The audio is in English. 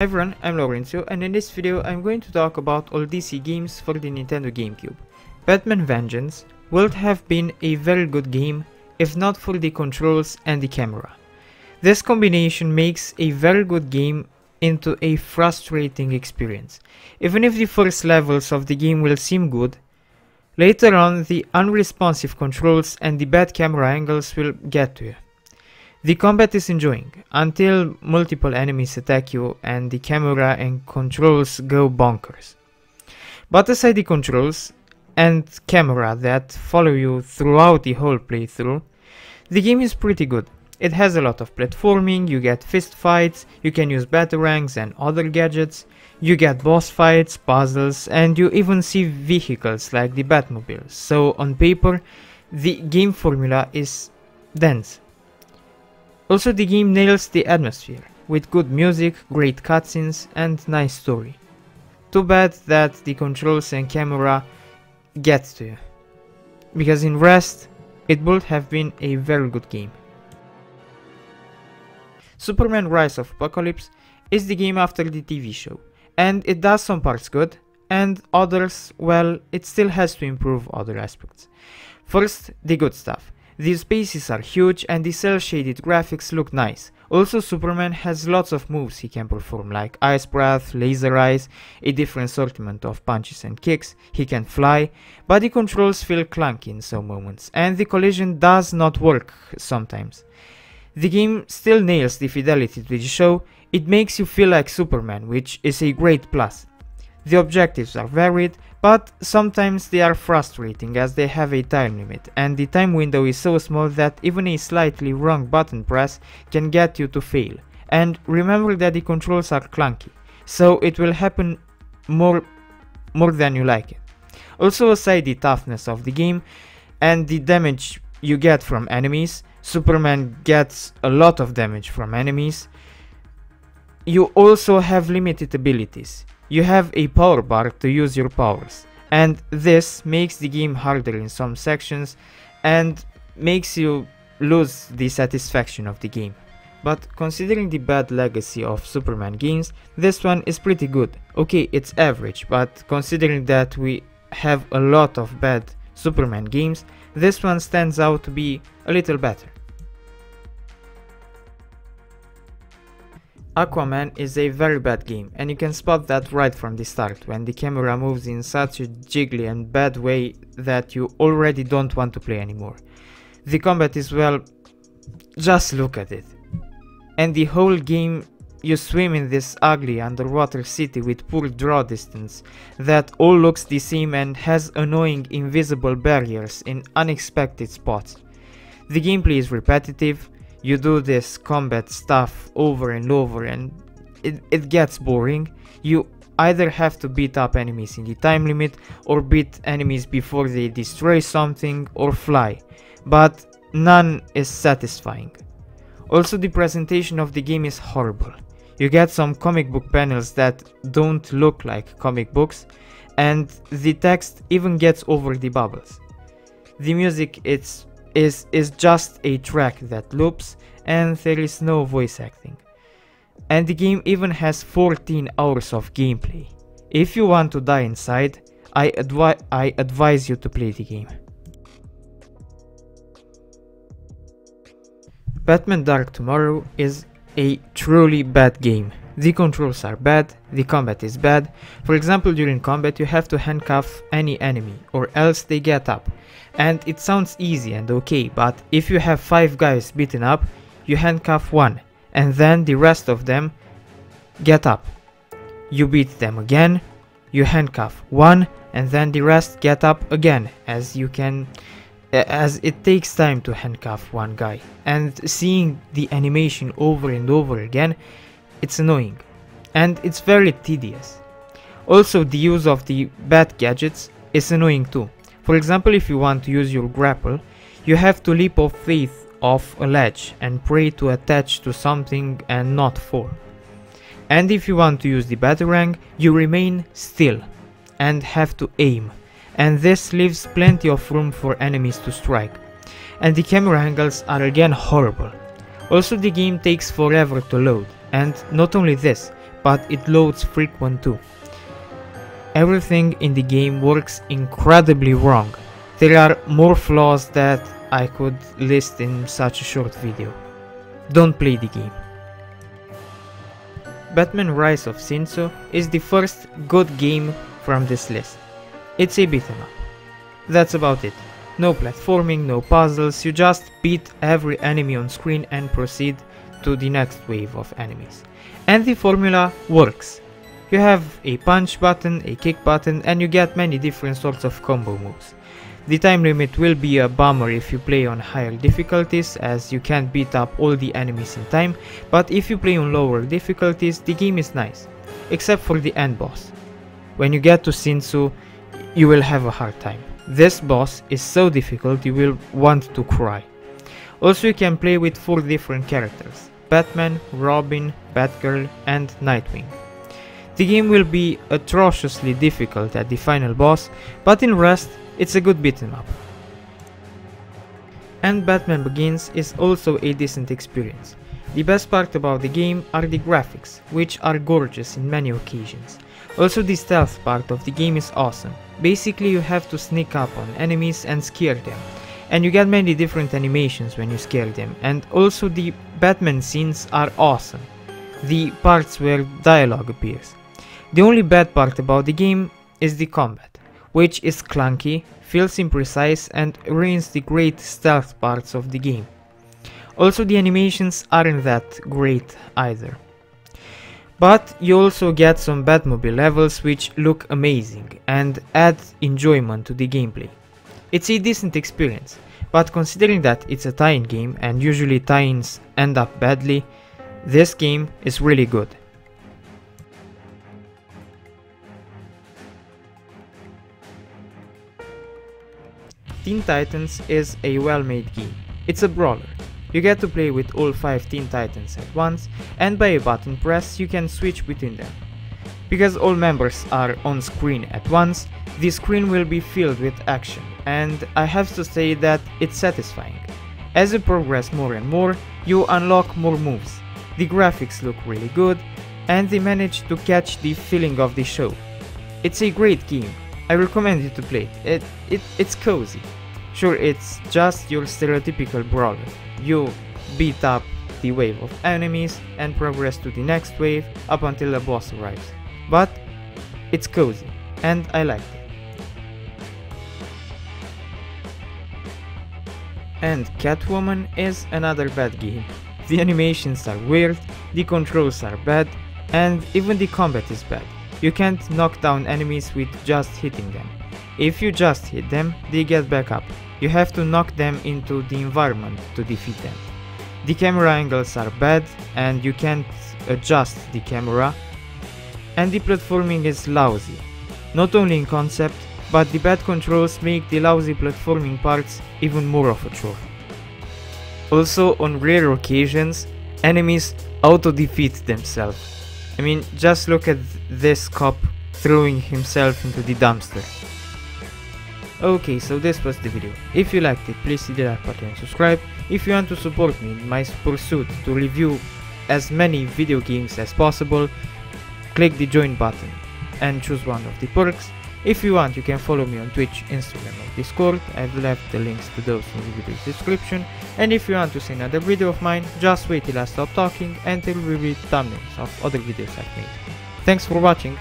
Hi everyone, I'm Laurentiu and in this video I'm going to talk about all DC games for the Nintendo GameCube. Batman Vengeance would have been a very good game if not for the controls and the camera. This combination makes a very good game into a frustrating experience. Even if the first levels of the game will seem good, later on the unresponsive controls and the bad camera angles will get to you. The combat is enjoying, until multiple enemies attack you and the camera and controls go bonkers. But aside the controls and camera that follow you throughout the whole playthrough, the game is pretty good. It has a lot of platforming, you get fist fights, you can use batarangs and other gadgets, you get boss fights, puzzles, and you even see vehicles like the Batmobile. So on paper, the game formula is dense. Also the game nails the atmosphere, with good music, great cutscenes and nice story. Too bad that the controls and camera get to you, because in rest it would have been a very good game. Superman Rise of Apokalips is the game after the TV show, and it does some parts good, and others, well, it still has to improve other aspects. First, the good stuff. These spaces are huge and the cel-shaded graphics look nice. Also Superman has lots of moves he can perform like Ice Breath, Laser Eyes, a different assortment of punches and kicks, he can fly, but the controls feel clunky in some moments and the collision does not work sometimes. The game still nails the fidelity to the show, it makes you feel like Superman, which is a great plus. The objectives are varied, but sometimes they are frustrating as they have a time limit, and the time window is so small that even a slightly wrong button press can get you to fail. And remember that the controls are clunky, so it will happen more, more than you like it. Also aside the toughness of the game and the damage you get from enemies, Superman gets a lot of damage from enemies, you also have limited abilities. You have a power bar to use your powers, and this makes the game harder in some sections and makes you lose the satisfaction of the game. But considering the bad legacy of Superman games, this one is pretty good. Okay, it's average, but considering that we have a lot of bad Superman games, this one stands out to be a little better. Aquaman is a very bad game, and you can spot that right from the start, when the camera moves in such a jiggly and bad way that you already don't want to play anymore. The combat is well, just look at it. And the whole game you swim in this ugly underwater city with poor draw distance that all looks the same and has annoying invisible barriers in unexpected spots. The gameplay is repetitive, you do this combat stuff over and over and it, it gets boring. You either have to beat up enemies in the time limit or beat enemies before they destroy something or fly, but none is satisfying. Also the presentation of the game is horrible. You get some comic book panels that don't look like comic books and the text even gets over the bubbles. The music it's is, is just a track that loops and there is no voice acting. And the game even has 14 hours of gameplay. If you want to die inside, I, advi I advise you to play the game. Batman Dark Tomorrow is a truly bad game. The controls are bad, the combat is bad. For example, during combat you have to handcuff any enemy, or else they get up. And it sounds easy and okay, but if you have 5 guys beaten up, you handcuff one, and then the rest of them get up. You beat them again, you handcuff one, and then the rest get up again, as you can as it takes time to handcuff one guy. And seeing the animation over and over again it's annoying and it's very tedious. Also the use of the bad gadgets is annoying too. For example if you want to use your grapple, you have to leap of faith off a ledge and pray to attach to something and not fall. And if you want to use the batarang, you remain still and have to aim, and this leaves plenty of room for enemies to strike. And the camera angles are again horrible. Also the game takes forever to load, and not only this, but it loads frequent too. Everything in the game works incredibly wrong. There are more flaws that I could list in such a short video. Don't play the game. Batman Rise of Sin Tzu is the first good game from this list. It's a beat'em up. That's about it. No platforming, no puzzles, you just beat every enemy on screen and proceed to the next wave of enemies. And the formula works. You have a punch button, a kick button, and you get many different sorts of combo moves. The time limit will be a bummer if you play on higher difficulties as you can't beat up all the enemies in time, but if you play on lower difficulties the game is nice, except for the end boss. When you get to Sin Tzu, you will have a hard time. This boss is so difficult you will want to cry. Also you can play with 4 different characters, Batman, Robin, Batgirl and Nightwing. The game will be atrociously difficult at the final boss, but in rest it's a good beat'em up. And Batman Begins is also a decent experience. The best part about the game are the graphics, which are gorgeous in many occasions. Also the stealth part of the game is awesome. Basically you have to sneak up on enemies and scare them. And you get many different animations when you scale them. And also the Batman scenes are awesome. The parts where dialogue appears. The only bad part about the game is the combat which is clunky, feels imprecise and ruins the great stealth parts of the game. Also the animations aren't that great either. But you also get some Batmobile levels which look amazing and add enjoyment to the gameplay. It's a decent experience, but considering that it's a tie-in game and usually tie-ins end up badly, this game is really good. Teen Titans is a well-made game. It's a brawler. You get to play with all 5 Teen Titans at once, and by a button press you can switch between them. Because all members are on screen at once, the screen will be filled with action, and I have to say that it's satisfying. As you progress more and more, you unlock more moves. The graphics look really good, and they manage to catch the feeling of the show. It's a great game, I recommend you to play it. It, it it's cozy. Sure, it's just your stereotypical brawler. You beat up the wave of enemies and progress to the next wave up until the boss arrives. But it's cozy and I liked it. And Catwoman is another bad game. The animations are weird, the controls are bad, and even the combat is bad. You can't knock down enemies with just hitting them. If you just hit them, they get back up. You have to knock them into the environment to defeat them. The camera angles are bad and you can't adjust the camera and the platforming is lousy. Not only in concept, but the bad controls make the lousy platforming parts even more of a chore. Also, on rare occasions, enemies auto-defeat themselves. I mean, just look at this cop throwing himself into the dumpster. Okay, so this was the video. If you liked it, please hit the like button and subscribe. If you want to support me in my pursuit to review as many video games as possible, click the join button and choose one of the perks. If you want, you can follow me on Twitch, Instagram or Discord, I've left the links to those in the video description. And if you want to see another video of mine, just wait till I stop talking and there will be thumbnails of other videos I've made. Thanks for watching.